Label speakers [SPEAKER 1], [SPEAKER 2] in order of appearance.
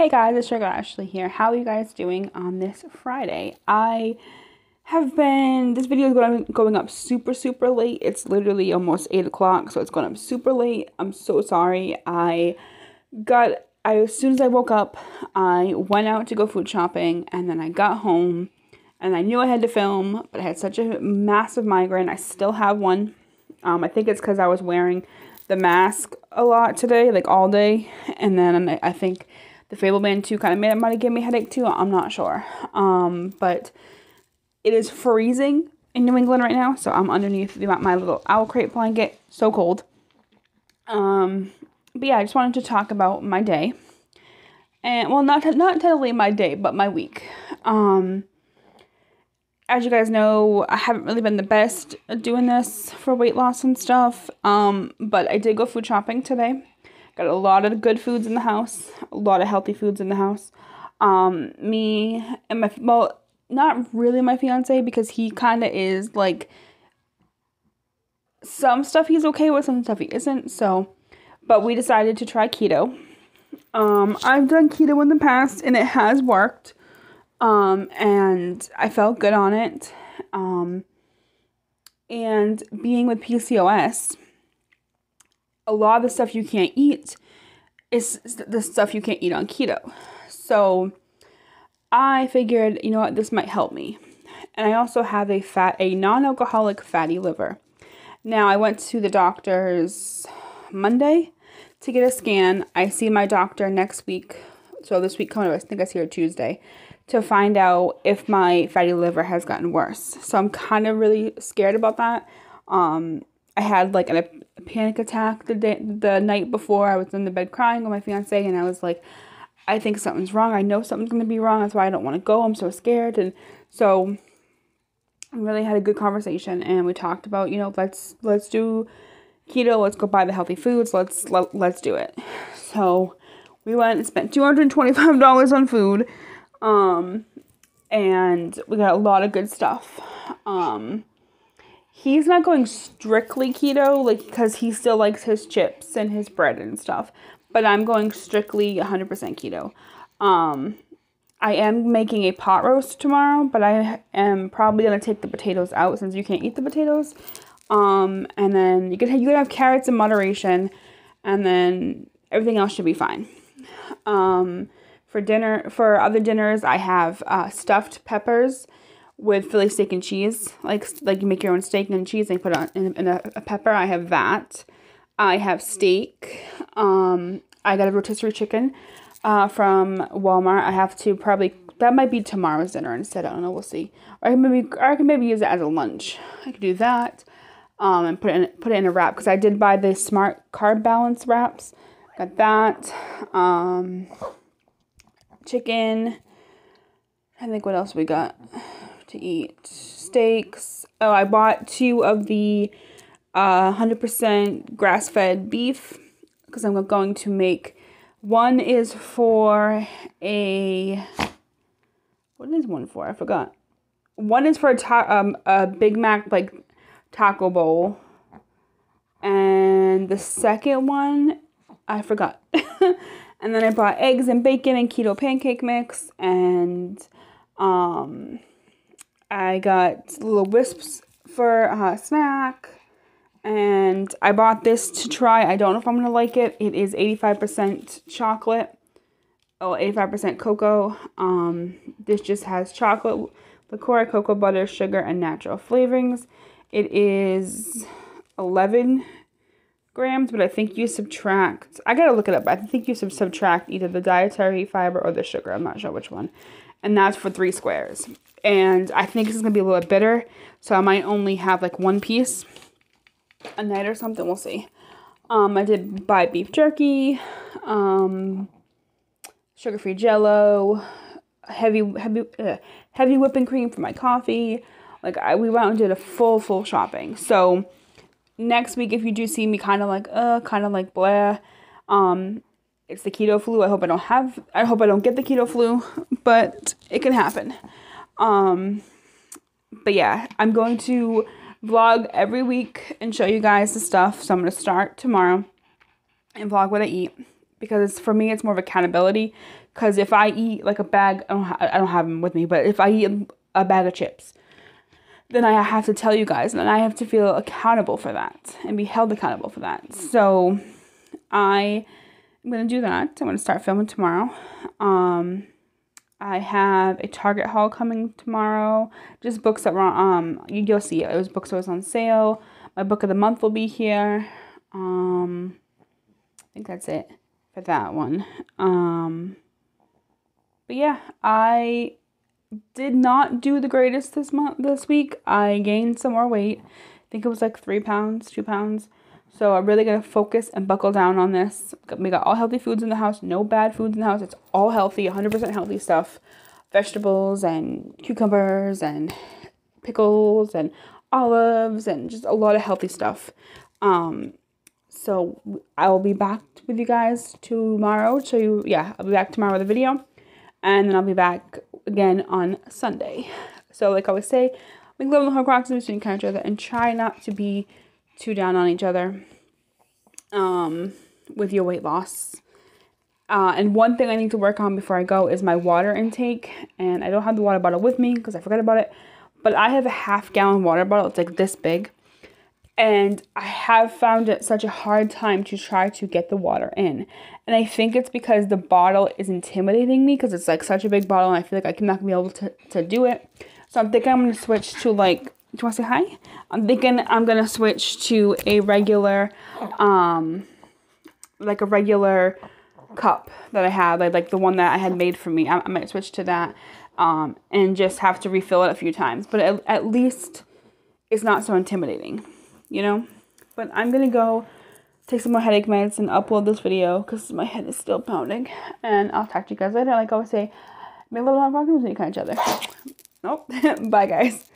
[SPEAKER 1] Hey guys, it's Sugar Ashley here. How are you guys doing on this Friday? I have been, this video is going, going up super, super late. It's literally almost 8 o'clock, so it's going up super late. I'm so sorry. I got, I, as soon as I woke up, I went out to go food shopping, and then I got home, and I knew I had to film, but I had such a massive migraine. I still have one. Um, I think it's because I was wearing the mask a lot today, like all day, and then I think the Fable-Man 2 kind of made it might have given me a headache too. I'm not sure. Um, but it is freezing in New England right now, so I'm underneath my little OwlCrate blanket. So cold. Um, but yeah, I just wanted to talk about my day. And well, not not totally my day, but my week. Um, as you guys know, I haven't really been the best at doing this for weight loss and stuff. Um, but I did go food shopping today. Got a lot of good foods in the house, a lot of healthy foods in the house. Um, me and my well, not really my fiance because he kind of is like some stuff he's okay with, some stuff he isn't. So, but we decided to try keto. Um, I've done keto in the past and it has worked. Um, and I felt good on it. Um, and being with PCOS, a lot of the stuff you can't eat is the stuff you can't eat on keto. So I figured, you know what, this might help me. And I also have a fat a non-alcoholic fatty liver. Now I went to the doctor's Monday to get a scan. I see my doctor next week. So this week coming I think I see her Tuesday to find out if my fatty liver has gotten worse. So I'm kind of really scared about that. Um, I had like a, a panic attack the day the night before. I was in the bed crying with my fiance, and I was like, I think something's wrong. I know something's gonna be wrong. That's why I don't want to go. I'm so scared, and so I really had a good conversation, and we talked about you know let's let's do keto. Let's go buy the healthy foods. Let's let, let's do it. So we went and spent two hundred twenty five dollars on food, um, and we got a lot of good stuff. Um, he's not going strictly keto, like, because he still likes his chips and his bread and stuff. But I'm going strictly 100% keto. Um, I am making a pot roast tomorrow, but I am probably gonna take the potatoes out since you can't eat the potatoes. Um, and then you can you can have carrots in moderation, and then everything else should be fine. Um, for dinner, for other dinners, I have uh, stuffed peppers with Philly steak and cheese, like like you make your own steak and cheese and put it on in, in a, a, pepper. I have that. I have steak. Um, I got a rotisserie chicken uh, from Walmart. I have to probably that might be tomorrow's dinner instead. I don't know. We'll see. Or I can maybe or I can maybe use it as a lunch. I could do that. Um, and put it in put it in a wrap because I did buy the smart carb balance wraps. Got that. Um, chicken. I think what else we got to eat steaks. Oh, I bought two of the uh, 100% grass fed beef because I'm going to make one is for a what is one for? I forgot. One is for a ta- um, a Big Mac like taco bowl, and the second one I forgot. and then I bought eggs and bacon and keto pancake mix and um I got little Whisps for a snack. And I bought this to try. I don't know if I'm going to like it. It is 85% chocolate. Oh, 85% cocoa. Um, this just has chocolate, liquor, cocoa butter, sugar, and natural flavorings. It is 11 grams, but I think you subtract. I gotta look it up. I think you sub- subtract either the dietary fiber or the sugar. I'm not sure which one. And that's for three squares and I think this is gonna be a little bit bitter, so I might only have like one piece a night or something. We'll see. Um, I did buy beef jerky, um, sugar-free Jello, heavy heavy uh, heavy whipping cream for my coffee. Like I, we went and did a full full shopping. So next week, if you do see me kind of like uh, kind of like blah, um, it's the keto flu. I hope I don't have. I hope I don't get the keto flu, but it can happen. Um, but yeah, I'm going to vlog every week and show you guys the stuff. So I'm going to start tomorrow and vlog what I eat. because for me it's more of accountability. Because if I eat like a bag, I don't ha- I don't have them with me, but if I eat a bag of chips, then I have to tell you guys, and I have to feel accountable for that and be held accountable for that. So I am gonna do that. I'm gonna start filming tomorrow. Um, I have a Target haul coming tomorrow. Just books that were um you'll see it. It was books that was on sale. My book of the month will be here. Um, I think that's it for that one. Um, but yeah, I did not do the greatest this month this week. I gained some more weight. I think it was like three pounds, two pounds. So I'm really gonna focus and buckle down on this. We got all healthy foods in the house, no bad foods in the house. It's all healthy, 100% healthy stuff. Vegetables and cucumbers and pickles and olives and just a lot of healthy stuff. Um, so I will be back with you guys tomorrow. So you, yeah, I'll be back tomorrow with a video, and then I'll be back again on Sunday. So like I always say, we live in the whole crocs between each other and try not to be too down on each other. Um, with your weight loss. Uh, and one thing I need to work on before I go is my water intake. And I don't have the water bottle with me because I forgot about it. But I have a half gallon water bottle. It's like this big. And I have found it such a hard time to try to get the water in. And I think it's because the bottle is intimidating me because it's like such a big bottle and I feel like I'm not going to be able to, to do it. So I'm thinking I'm going to switch to like, do you want to say hi? I'm thinking I'm going to switch to a regular, um, like a regular cup that I have, like, like the one that I had made for me. I, I might switch to that um, and just have to refill it a few times. But at, at least it's not so intimidating, you know? But I'm going to go take some more headache meds and upload this video because my head is still pounding. And I'll talk to you guys later. Like I always say, make a little and we kind each other. Nope. Bye, guys.